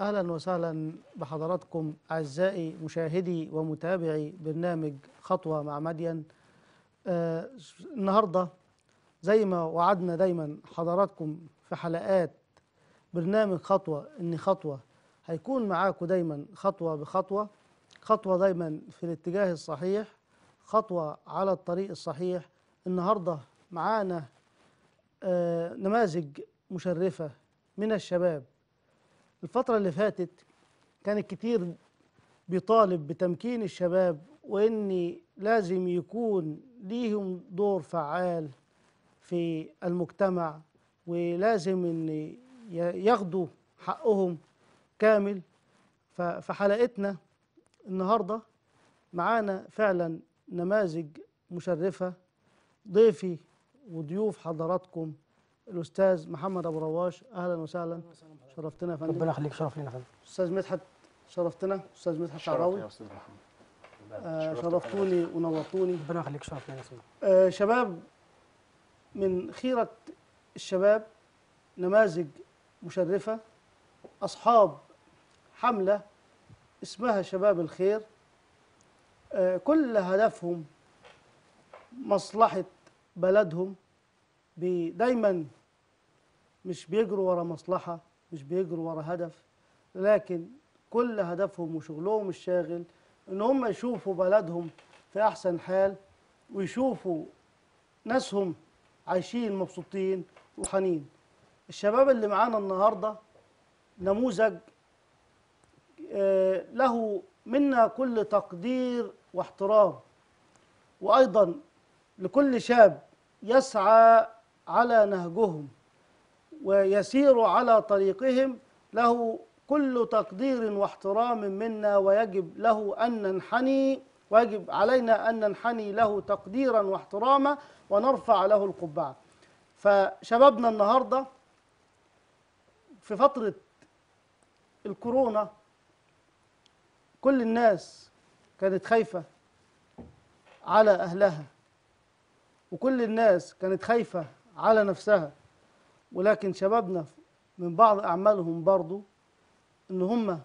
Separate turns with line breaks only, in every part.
أهلا وسهلا بحضراتكم أعزائي مشاهدي ومتابعي برنامج خطوة مع مدين. آه النهاردة زي ما وعدنا دايما حضراتكم في حلقات برنامج خطوة إن خطوة هيكون معاكم دايما خطوة بخطوة خطوة دايما في الاتجاه الصحيح خطوة على الطريق الصحيح. النهاردة معانا آه نماذج مشرفة من الشباب. الفترة اللي فاتت كان الكتير بيطالب بتمكين الشباب وإن لازم يكون ليهم دور فعال في المجتمع ولازم إن ياخدوا حقهم كامل. ففي حلقتنا النهاردة معانا فعلا نماذج مشرفة ضيفي وضيوف حضراتكم الأستاذ محمد أبو رواش. أهلا وسهلا. شرفتنا يا فندم.
ربنا يخليك شرف لينا يا فندم.
أستاذ مدحت شرفتنا. أستاذ مدحت
شرف
شعراوي
يا أستاذ محمد.
آه
شرفت
شرفتوني ونورتوني.
ربنا يخليك شرف لينا
آه شباب من خيرة الشباب نماذج مشرفة أصحاب حملة اسمها شباب الخير. آه كل هدفهم مصلحة بلدهم. بي- دايما مش بيجروا ورا مصلحة. مش بيجروا ورا هدف لكن كل هدفهم وشغلهم الشاغل إن هم يشوفوا بلدهم في أحسن حال ويشوفوا ناسهم عايشين مبسوطين وحنين. الشباب اللي معانا النهارده نموذج آه، له منا كل تقدير واحترام. وأيضا لكل شاب يسعى على نهجهم. ويسير على طريقهم له كل تقدير واحترام منا ويجب له أن ننحني ويجب علينا أن ننحني له تقديرا واحتراما ونرفع له القبعة. فشبابنا النهارده في فترة الكورونا كل الناس كانت خايفة على أهلها وكل الناس كانت خايفة على نفسها ولكن شبابنا من بعض أعمالهم برضو إن هم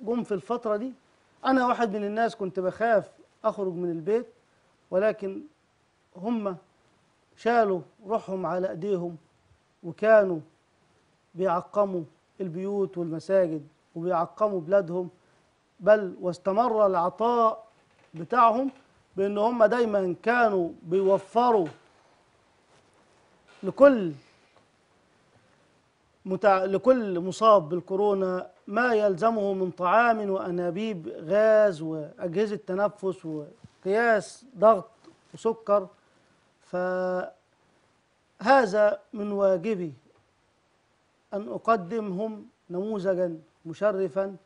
جم في الفترة دي. أنا واحد من الناس كنت بخاف أخرج من البيت ولكن هم شالوا روحهم على أيديهم وكانوا بيعقموا البيوت والمساجد وبيعقموا بلادهم بل واستمر العطاء بتاعهم بإن هم دايما كانوا بيوفروا لكل متع... لكل مصاب بالكورونا ما يلزمه من طعام وأنابيب غاز وأجهزة تنفس وقياس ضغط وسكر. فهذا من واجبي أن أقدمهم نموذجا مشرفا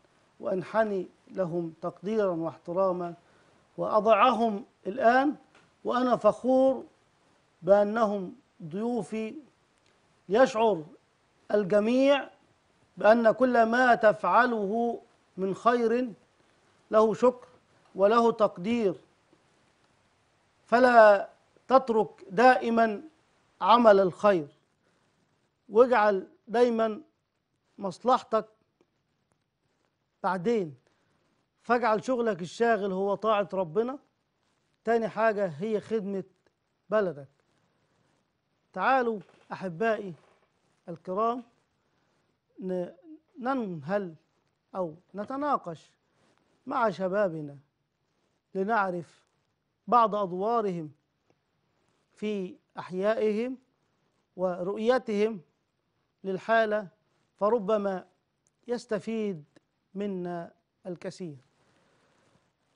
وأنحني لهم تقديرا واحتراما وأضعهم الآن وأنا فخور بأنهم ضيوفي. يشعر الجميع بأن كل ما تفعله من خير له شكر وله تقدير. فلا تترك دائما عمل الخير. واجعل دايما مصلحتك بعدين. فاجعل شغلك الشاغل هو طاعة ربنا. تاني حاجة هي خدمة بلدك. تعالوا أحبائي الكرام ننهل أو نتناقش مع شبابنا لنعرف بعض أدوارهم في أحيائهم ورؤيتهم للحالة فربما يستفيد منا الكثير.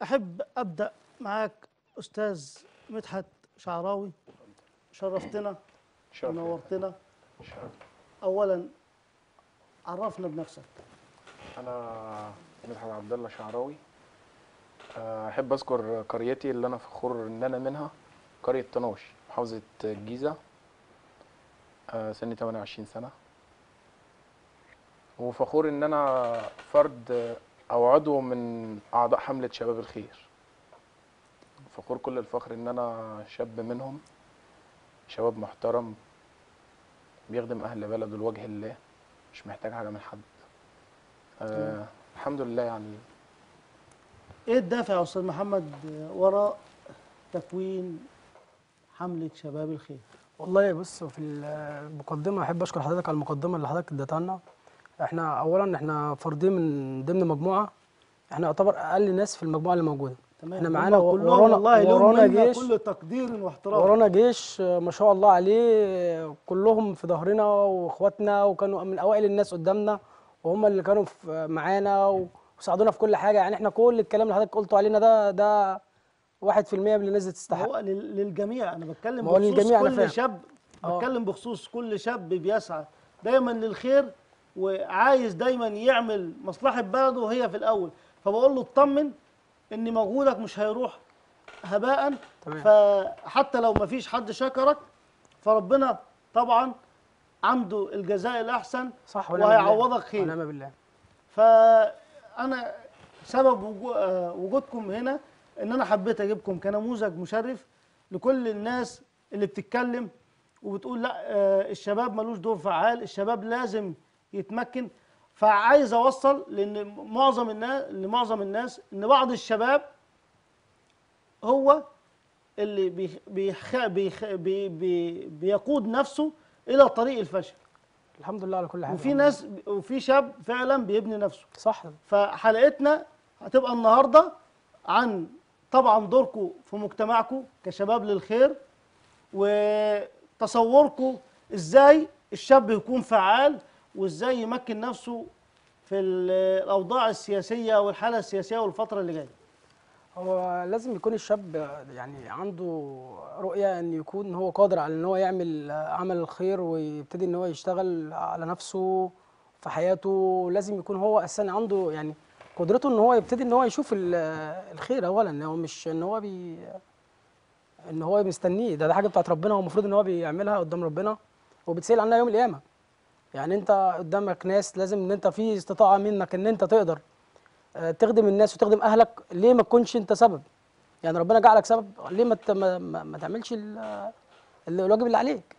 أحب أبدأ معاك أستاذ مدحت شعراوي. شرفتنا
شرف.
ونورتنا
شرف.
أولا عرفنا بنفسك.
أنا مدحت عبد الله شعراوي. آه، أحب أذكر قريتي اللي أنا فخور إن أنا منها. قرية طنوش محافظة الجيزة. آه، سني 28 سنة. وفخور إن أنا فرد أو عضو من أعضاء حملة شباب الخير. فخور كل الفخر إن أنا شاب منهم. شباب محترم بيخدم أهل بلده لوجه الله مش محتاج حاجة من حد. آه الحمد لله يعني.
إيه الدافع يا أستاذ محمد وراء تكوين حملة شباب الخير؟
والله بص في المقدمة أحب أشكر حضرتك على المقدمة اللي حضرتك اديتها لنا. إحنا اولا إحنا فردين من ضمن مجموعة إحنا يعتبر أقل ناس في المجموعة اللي موجودة.
تمام.
إحنا معانا
كلهم
ورانا
والله
ورانا جيش.
كل تقدير واحترام.
ورانا جيش ما شاء الله عليه كلهم في ظهرنا واخواتنا وكانوا من أوائل الناس قدامنا وهم اللي كانوا معانا وساعدونا في كل حاجة. يعني إحنا كل الكلام اللي حضرتك قلته علينا ده ده 1% من الناس تستحق
هو لل- للجميع. أنا بتكلم بخصوص
للجميع أنا
كل
فاهم.
شاب
آه.
بتكلم بخصوص كل شاب بيسعى دايما للخير وعايز دايما يعمل مصلحة بلده وهي في الأول. فبقول له اطمن إن مجهودك مش هيروح هباء
تمام.
فحتى لو ما فيش حد شكرك فربنا طبعا عنده الجزاء الأحسن
صح.
وهيعوضك خير
ونعم بالله
فأنا سبب وجو- وجودكم هنا إن أنا حبيت أجيبكم كنموذج مشرف لكل الناس اللي بتتكلم وبتقول لأ آه، الشباب ملوش دور فعال الشباب لازم يتمكن فعايز أوصل لأن معظم الناس لمعظم الناس إن بعض الشباب هو اللي بيخ بيخ بي بي بيقود نفسه إلى طريق الفشل
الحمد لله على كل حال.
وفي ناس وفي شاب فعلا بيبني نفسه.
صح.
فحلقتنا هتبقى النهارده عن طبعا دوركم في مجتمعكم كشباب للخير وتصوركم إزاي الشاب يكون فعال وازاي يمكن نفسه في ال- الأوضاع السياسية والحالة السياسية والفترة اللي جاية؟
هو لازم يكون الشاب يعني عنده رؤية إن يكون هو قادر على إن هو يعمل عمل الخير ويبتدي إن هو يشتغل على نفسه في حياته. لازم يكون هو أساسا عنده يعني قدرته إن هو يبتدي إن هو يشوف ال- الخير اولا إن هو مش إن هو بي إن هو مستنيه. ده, ده حاجة بتاعت ربنا هو المفروض إن هو بيعملها قدام ربنا وبتسأل عنها يوم القيامة. يعني انت قدامك ناس لازم ان انت في استطاعة منك ان انت تقدر آه، تخدم الناس وتخدم أهلك. ليه ما تكونش انت سبب؟ يعني ربنا جعلك سبب ليه ما ما, ما, تعملش ال- ال- الواجب اللي عليك؟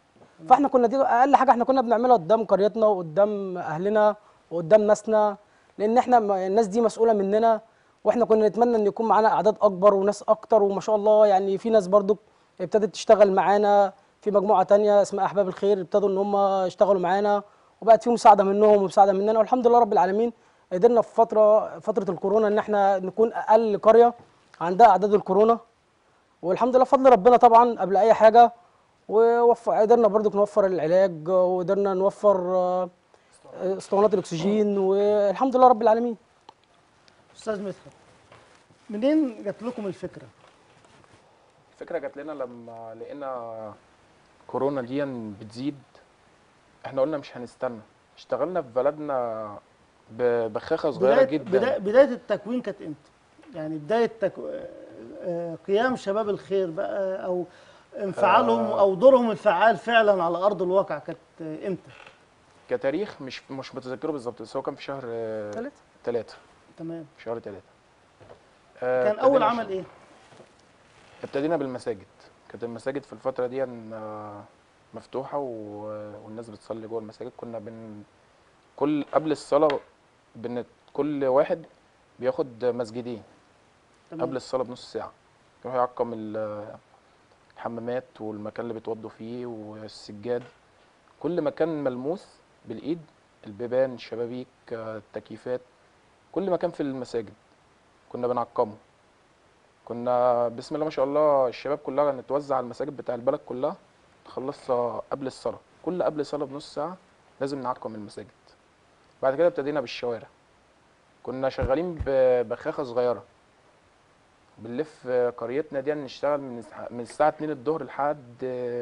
فاحنا كنا دي أقل حاجة إحنا كنا بنعملها قدام قريتنا وقدام أهلنا وقدام ناسنا لأن إحنا الناس دي مسؤولة مننا وإحنا كنا نتمنى إن يكون معانا أعداد أكبر وناس أكتر. وما شاء الله يعني في ناس برضو ابتدت تشتغل معانا. في مجموعة تانية اسمها أحباب الخير ابتدوا إن هم يشتغلوا معانا. وبقت في مساعدة منهم ومساعدة مننا. والحمد لله رب العالمين قدرنا في فتره فترة الكورونا إن إحنا نكون أقل قرية عندها أعداد الكورونا. والحمد لله فضل ربنا طبعا قبل أي حاجة وقدرنا برضو نوفر العلاج وقدرنا نوفر آه، اسطوانات الأكسجين والحمد لله رب العالمين.
أستاذ مدحت منين جات لكم الفكرة؟
الفكرة جات لنا لما لقينا كورونا دي بتزيد. إحنا قلنا مش هنستنى. اشتغلنا في بلدنا ببخاخه صغيرة
بدايه
جدا.
بدايه, بداية التكوين كانت إمتى؟ يعني بداية تك... آه، قيام شباب الخير بقى أو انفعالهم
آه.
أو دورهم الفعال فعلا على أرض الواقع كانت آه، إمتى؟
كتاريخ مش مش متذكره بالظبط بس هو كان في شهر
ثالث
ثلاثة
تمام.
في شهر ثلاثة
كان أول عمل إيه؟
ابتدينا بالمساجد. كانت المساجد في الفترة دي مفتوحة و- والناس بتصلي جوه المساجد. كنا بن كل قبل الصلاة بن كل واحد بياخد مسجدين
تمام.
قبل الصلاة بنص ساعة. يروح يعقم ال- الحمامات والمكان اللي بيتوضوا فيه والسجاد. كل مكان ملموس بالإيد البيبان الشبابيك التكييفات. كل مكان في المساجد كنا بنعقمه. كنا بسم الله ما شاء الله الشباب كلها نتوزع على المساجد بتاع البلد كلها. تخلصها قبل الصلاة. كل قبل الصلاة بنص ساعة لازم نعقم المساجد. بعد كده ابتدينا بالشوارع. كنا شغالين ببخاخة صغيرة. بنلف قريتنا دي نشتغل من من الساعة 2 الظهر لحد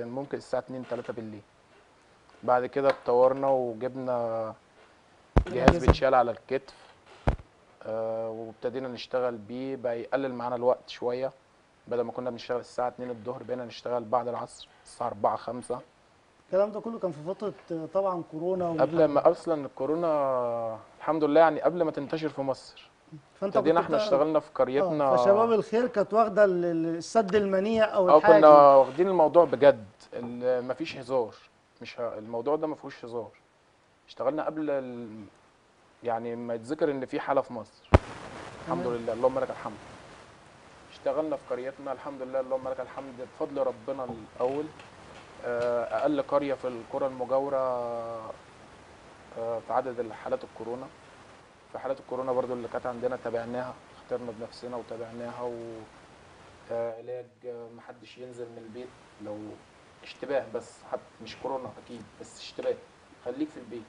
ممكن الساعة 2 3 بالليل. بعد كده اتطورنا وجبنا جهاز. بيتشال على الكتف. آه، وابتدينا نشتغل بيه. بقى يقلل معانا الوقت شوية. بدل ما كنا بنشتغل الساعة 2 الظهر بقينا نشتغل بعد العصر الساعة 4 5
الكلام ده كله كان في فترة آه، طبعا كورونا
قبل ما أصلا الكورونا الحمد لله يعني قبل ما تنتشر في مصر.
فأنت
ابتدينا
إحنا
اشتغلنا في
آه،
قريتنا
فشباب الخير كانت واخدة ال- ال- السد المنيع أو
آه
الحاجز
كنا واخدين الموضوع بجد. مفيش هزار. مش ه... الموضوع ده مفيهوش هزار. اشتغلنا قبل ال... يعني ما يتذكر إن في حالة في مصر. الحمد. لله. اللهم لك الحمد. اشتغلنا في قريتنا الحمد لله اللهم لك الحمد بفضل ربنا الأول. آه، أقل قرية في القرى المجاورة آه، في عدد الحالات الكورونا. في حالات الكورونا برضو اللي كانت عندنا تابعناها اخترنا بنفسنا وتابعناها وعلاج محدش ينزل من البيت لو اشتباه بس حتى مش كورونا أكيد بس اشتباه. خليك في البيت.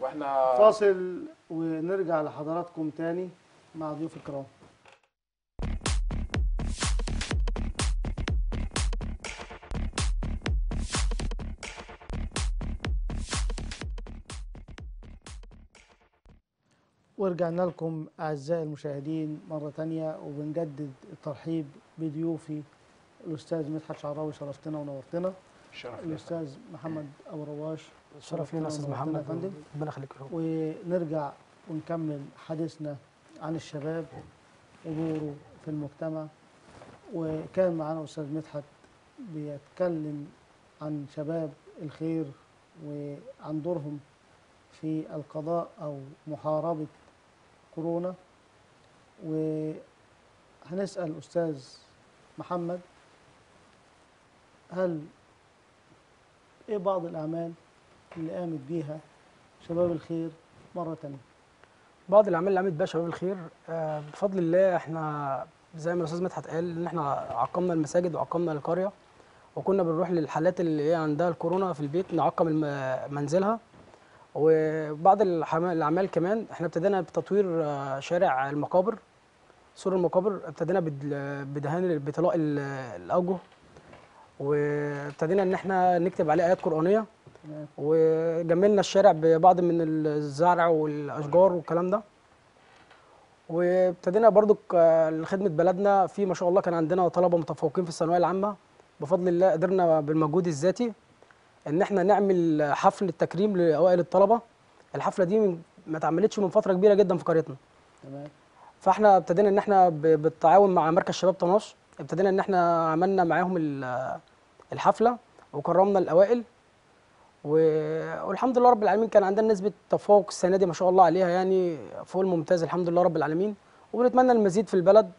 وإحنا
فاصل ونرجع لحضراتكم تاني مع ضيوف الكرام. ورجعنا لكم أعزائي المشاهدين مرة تانية وبنجدد الترحيب بضيوفي الأستاذ مدحت شعراوي شرفتنا ونورتنا
شرف.
الأستاذ محمد أبو رواش
شرف لينا أستاذ
ونورتنا
محمد
يا فندم
ربنا يخليك يا رب.
ونرجع ونكمل حديثنا عن الشباب ودوره في المجتمع وكان معانا أستاذ مدحت بيتكلم عن شباب الخير وعن دورهم في القضاء أو محاربة كورونا. وهنسأل أستاذ محمد هل إيه بعض الأعمال اللي قامت بيها شباب الخير مرة تانية؟
بعض الأعمال اللي عملت بيها شباب الخير آه، بفضل الله إحنا زي ما الأستاذ مدحت قال إن إحنا عقمنا المساجد وعقمنا القرية وكنا بنروح للحالات اللي عندها الكورونا في البيت نعقم منزلها. وبعض الأعمال كمان إحنا ابتدينا بتطوير آه، شارع المقابر. سور المقابر ابتدينا بد- بدهان بطلاء ال- الأوجه. وابتدينا إن إحنا نكتب عليه آيات
قرآنية.
وجملنا الشارع ببعض من الزرع والأشجار والكلام ده. وابتدينا برضو لخدمة بلدنا. في ما شاء الله كان عندنا طلبة متفوقين في الثانوية العامة. بفضل الله قدرنا بالمجهود الذاتي. إن إحنا نعمل حفل التكريم لأوائل الطلبة. الحفلة دي ما اتعملتش من فترة كبيرة جدا في قريتنا.
تمام.
فإحنا ابتدينا إن إحنا بالتعاون مع مركز شباب طناش. ابتدينا إن إحنا عملنا معاهم ال- الحفلة وكرمنا الأوائل. والحمد لله رب العالمين كان عندنا نسبة تفوق السنة دي ما شاء الله عليها يعني فوق الممتاز الحمد لله رب العالمين. وبنتمنى المزيد في البلد.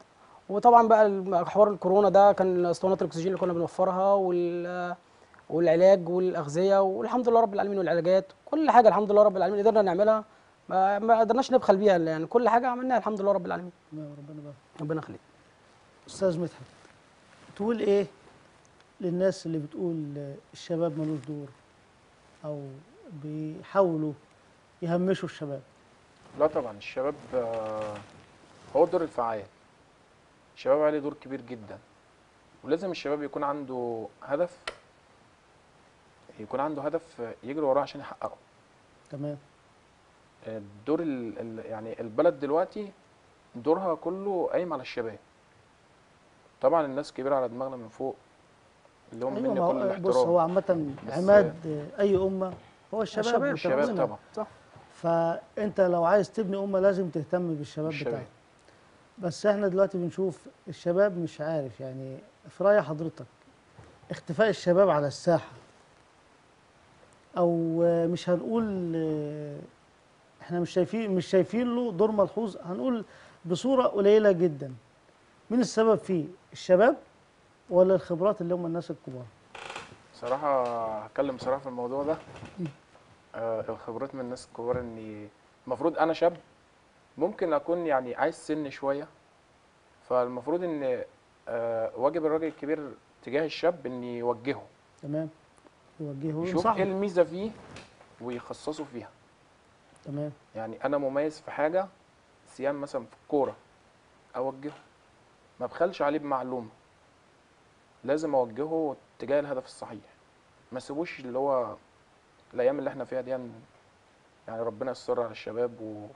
وطبعا بقى حوار الكورونا ده كان اسطوانات الأكسجين اللي كنا بنوفرها وال والعلاج والأغذية والحمد لله رب العالمين والعلاجات كل حاجة الحمد لله رب العالمين قدرنا نعملها ما, ما قدرناش نبخل بيها يعني كل حاجة عملناها الحمد لله رب العالمين.
ربنا يبارك.
ربنا يخليك.
أستاذ مدحت تقول إيه للناس اللي بتقول الشباب ملوش دور أو بيحاولوا يهمشوا الشباب؟
لا طبعا الشباب آه، هو الدور الفعال. الشباب عليه دور كبير جدا. ولازم الشباب يكون عنده هدف يكون عنده هدف يجري وراه عشان يحققه.
تمام.
الدور ال ال يعني البلد دلوقتي دورها كله قايم على الشباب. طبعا الناس كبيرة على دماغنا من فوق اللي هم
أيوه
مني كل
هو- بص
الاحترام.
هو عامة
بس-
عماد أي أمة هو الشباب
الشباب.
الشباب. طبعا.
صح.
فأنت لو عايز تبني أمة لازم تهتم بالشباب
الشباب.
بتاعك. بس إحنا دلوقتي بنشوف الشباب مش عارف يعني في رأي حضرتك اختفاء الشباب على الساحة. أو مش هنقول إحنا مش شايفين مش شايفين له دور ملحوظ هنقول بصورة قليلة جدا. مين السبب فيه الشباب ولا الخبرات اللي هم الناس الكبار؟
صراحة هتكلم بصراحة في الموضوع ده. آه الخبرات من الناس الكبار إني المفروض أنا شاب ممكن أكون يعني عايز سن شوية. فالمفروض إن آه واجب الراجل الكبير تجاه الشاب ان يوجهه
تمام. يوجهه
يشوف إيه الميزة فيه ويخصصه فيها.
تمام.
يعني أنا مميز في حاجة سيام مثلا في الكورة أوجهه. ما بخلش عليه بمعلومة. لازم أوجهه اتجاه الهدف الصحيح. ما سيبوش اللي هو الأيام اللي إحنا فيها دي يعني ربنا يستر على الشباب و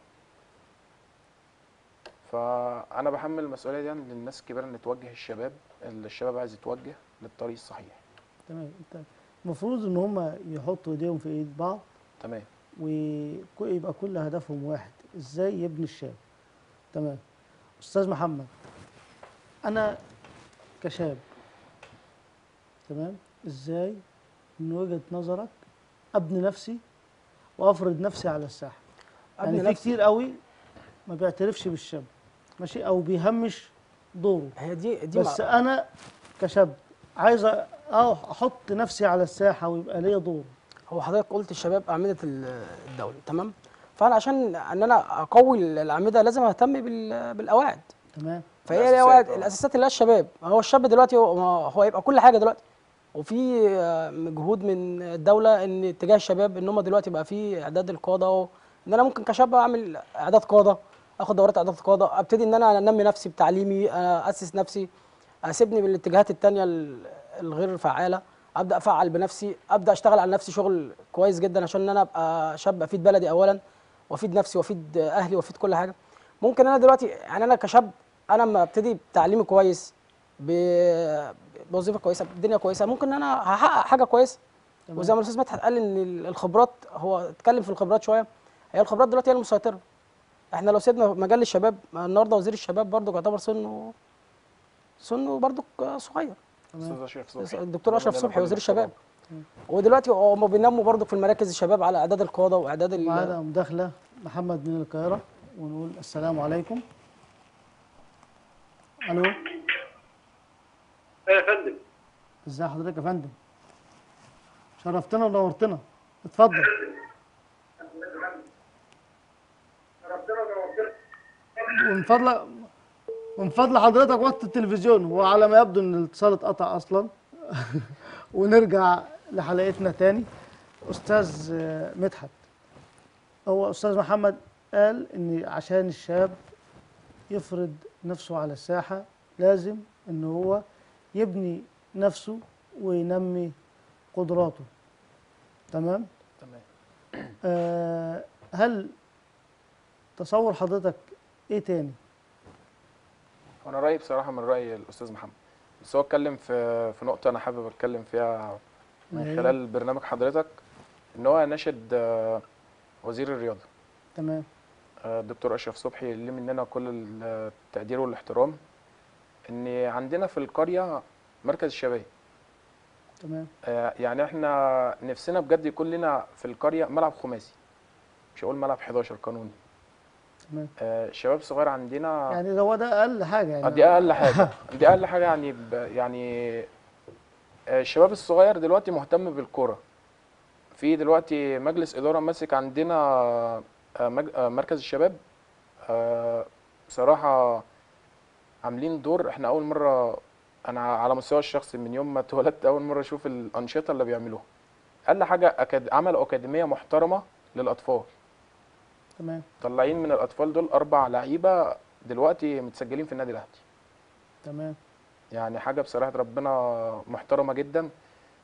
فأنا بحمل المسؤولية دي يعني للناس الكبيرة ان توجه الشباب اللي الشباب عايز يتوجه للطريق الصحيح.
تمام المفروض إن هم يحطوا إيديهم في إيد بعض
تمام.
ويبقى كل هدفهم واحد. إزاي يبني الشاب؟ تمام. أستاذ محمد أنا كشاب تمام إزاي من وجهة نظرك أبني نفسي وأفرض نفسي على الساحة؟
أبني
يعني في كتير قوي ما بيعترفش بالشاب ماشي أو بيهمش دوره.
هي دي دي
بس
مع-
أنا كشاب عايز آه أحط نفسي على الساحة ويبقى ليا دور.
هو حضرتك قلت الشباب أعمدة ال- الدولة تمام؟ فأنا عشان إن أنا أقوي الأعمدة لازم أهتم بال- بالقواعد
تمام.
فهي
الأساسات
القواعد. الاساسات اللي هي الشباب. هو الشاب دلوقتي هو هو هيبقى كل حاجة دلوقتي. وفي آه، مجهود من الدولة إن اتجاه الشباب إن هم دلوقتي بقى في إعداد القادة و- إن أنا ممكن كشاب أعمل إعداد قادة آخد دورات إعداد قادة أبتدي إن أنا أنمي نفسي بتعليمي آه، أسس نفسي أسيبني من الاتجاهات التانية ال- الغير فعالة أبدأ أفعل بنفسي أبدأ أشتغل على نفسي شغل كويس جدا عشان إن أنا أبقى شاب أفيد بلدي اولا وأفيد نفسي وأفيد أهلي وأفيد كل حاجة. ممكن أنا دلوقتي يعني أنا كشاب أنا لما أبتدي بتعليمي كويس بوظيفة كويسة بدنيا كويسة ممكن إن أنا هحقق حاجة
كويسة.
وزي ما الأستاذ مدحت قال إن ال- الخبرات هو اتكلم في الخبرات شوية هي الخبرات دلوقتي هي المسيطرة. إحنا لو سيبنا مجال الشباب النهارده وزير الشباب برضه يعتبر سنه سنه برضه صغير.
أستاذ أشرف صبحي.
الدكتور
أشرف
صبحي وزير. الشباب. ودلوقتي هم بينموا برضه في المراكز الشباب على أعداد القادة وأعداد ال-
معانا مداخلة محمد من القاهرة ونقول السلام عليكم.
ألو؟ يا فندم.
ازي حضرتك يا فندم؟ شرفتنا ونورتنا. اتفضل. ومن فضل من فضل حضرتك وقت التلفزيون وعلى ما يبدو إن الاتصال اتقطع أصلا. ونرجع لحلقتنا تاني. أستاذ مدحت هو أستاذ محمد قال إن عشان الشاب يفرض نفسه على الساحة لازم إن هو يبني نفسه وينمي قدراته. تمام؟
تمام.
آه هل تصور حضرتك إيه تاني؟
وأنا رأيي بصراحة من رأي الأستاذ محمد. بس هو اتكلم في في نقطة أنا حابب أتكلم فيها من
أيوة.
خلال برنامج حضرتك إن هو ناشد آه، وزير الرياضة.
تمام.
آه، الدكتور أشرف صبحي اللي مننا كل التقدير والاحترام إن عندنا في القرية مركز الشباب.
تمام.
آه، يعني إحنا نفسنا بجد يكون لنا في القرية ملعب خماسي. مش هقول ملعب 11 قانوني. آه، شباب صغير عندنا
يعني لو ده أقل حاجة
آه،
يعني
دي أقل حاجة. دي أقل حاجة يعني ب... يعني آه، الشباب الصغير دلوقتي مهتم بالكورة. في دلوقتي مجلس إدارة ماسك عندنا آه، مج... آه، مركز الشباب. آه، بصراحه عاملين دور. إحنا أول مرة أنا على مستوى الشخصي من يوم ما اتولدت أول مرة أشوف الأنشطة اللي بيعملوها. أقل حاجة أكاد... عملوا أكاديمية محترمة للأطفال.
تمام.
طالعين من الأطفال دول أربع لعيبة دلوقتي متسجلين في النادي الأهلي.
تمام.
يعني حاجة بصراحة ربنا محترمة جدا.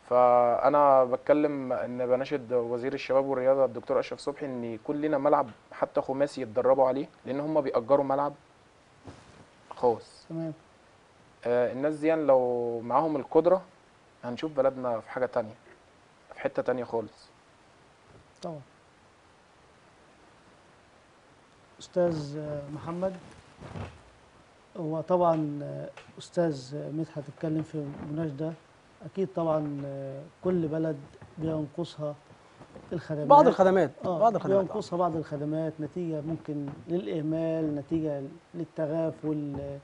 فأنا بتكلم إن بناشد وزير الشباب والرياضة الدكتور أشرف صبحي إن يكون لنا ملعب حتى خماسي يتدربوا عليه لأن هم بيأجروا ملعب خاص.
تمام.
آه الناس دي لو معاهم القدرة هنشوف بلدنا في حاجة تانية في حتة تانية خالص.
طبعا. أستاذ آه، محمد. هو طبعا آه، أستاذ مدحت اتكلم في مناشده أكيد طبعا آه، كل بلد بينقصها الخدمات.
بعض الخدمات
آه
بعض الخدمات آه.
بينقصها بعض الخدمات نتيجة ممكن للاهمال نتيجة للتغافل آه،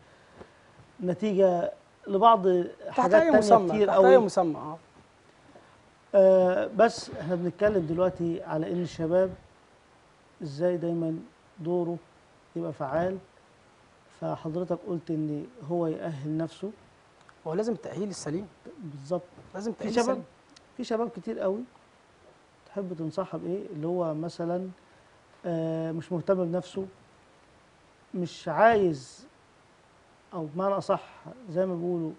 نتيجة لبعض حاجات تانية
مسمى
كتير
تحت أي مسمى آه.
آه بس إحنا بنتكلم دلوقتي على إن الشباب إزاي دايما دوره يبقى فعال. فحضرتك قلت إن هو يأهل نفسه.
هو لازم التاهيل السليم.
بالظبط.
لازم
في
التاهيل
شباب في شباب كتير قوي تحب تنصحها بإيه؟ اللي هو مثلا آه مش مهتم بنفسه مش عايز أو بمعنى أصح زي ما بيقولوا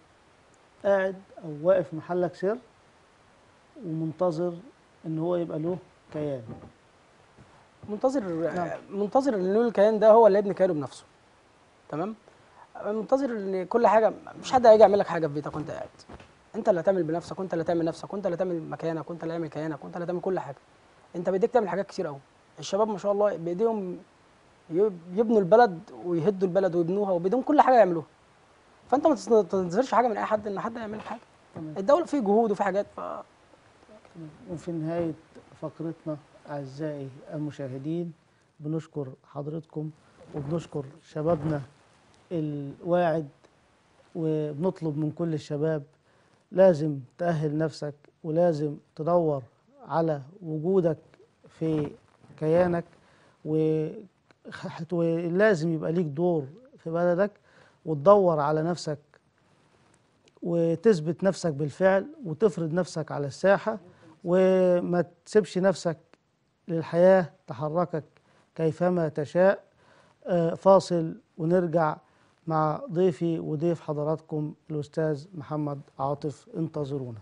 قاعد أو واقف محلك سر ومنتظر إن هو يبقى له كيان.
منتظر
نعم.
منتظر إن الكيان ده هو اللي يبني كيانه بنفسه. تمام؟ منتظر إن كل حاجة مش حد هيجي يعمل لك حاجة في بيتك وأنت قاعد. أنت اللي هتعمل بنفسك وأنت اللي هتعمل نفسك وأنت اللي هتعمل مكانك وأنت اللي هتعمل كيانك وأنت اللي هتعمل كل حاجة. أنت بايديك تعمل حاجات كتير قوي الشباب ما شاء الله بإيديهم يب- يبنوا البلد ويهدوا البلد ويبنوها وبإيديهم كل حاجة يعملوها. فأنت ما تنتظرش حاجة من أي حد إن حد يعمل لك حاجة.
تمام.
الدولة فيه جهود وفي حاجات ف
وفي نهاية فقرتنا أعزائي المشاهدين بنشكر حضرتكم وبنشكر شبابنا الواعد وبنطلب من كل الشباب لازم تأهل نفسك ولازم تدور على وجودك في كيانك ولازم يبقى ليك دور في بلدك وتدور على نفسك وتثبت نفسك بالفعل وتفرض نفسك على الساحة وما تسيبش نفسك للحياة تحركك كيفما تشاء. آه، فاصل ونرجع مع ضيفي وضيف حضراتكم الأستاذ محمد عاطف انتظرونا.